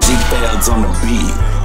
G Bells on the beat.